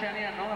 Fast jag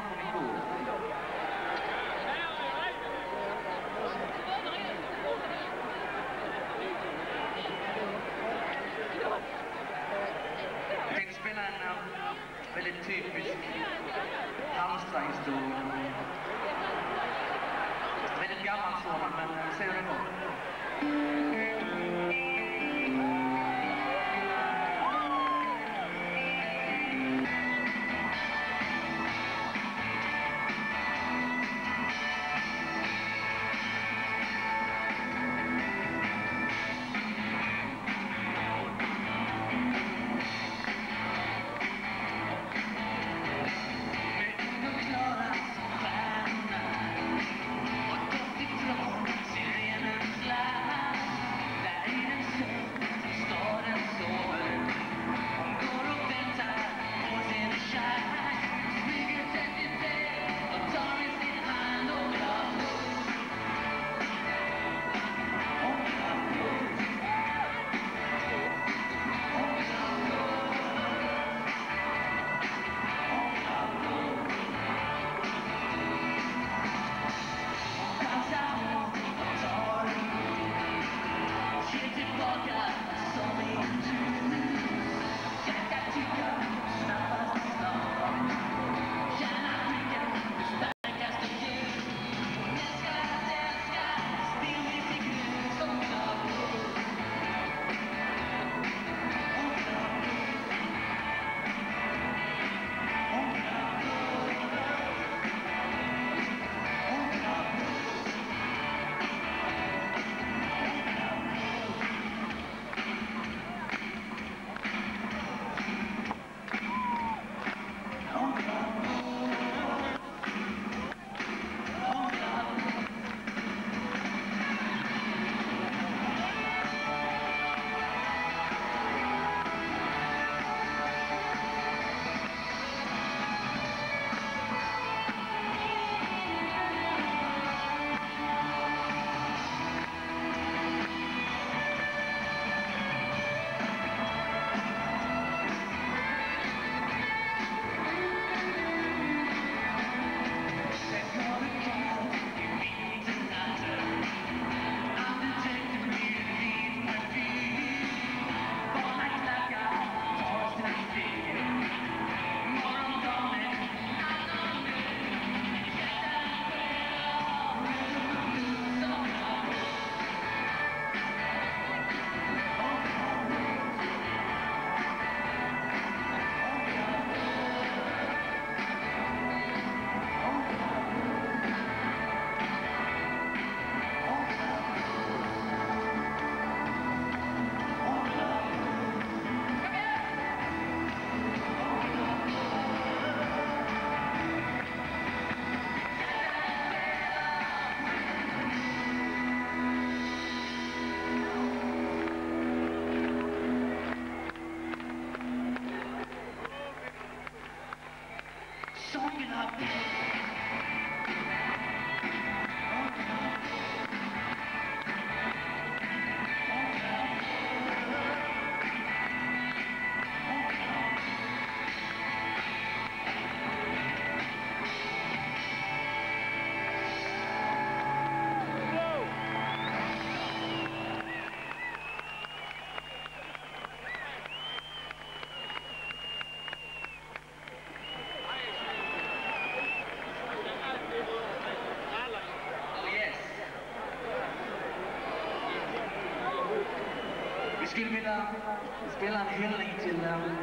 skulle vilja spela en hyllning till um,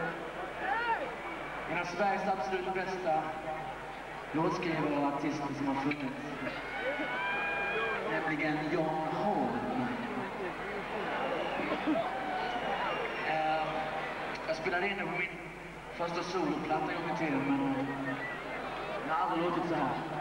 en av Sveriges absolut bästa låtskrivare och artister som har funnits. Nämligen Jan Holm. Uh, jag spelade in det på min första soloplatta en gång i tiden, men eh, den har aldrig låtit så här.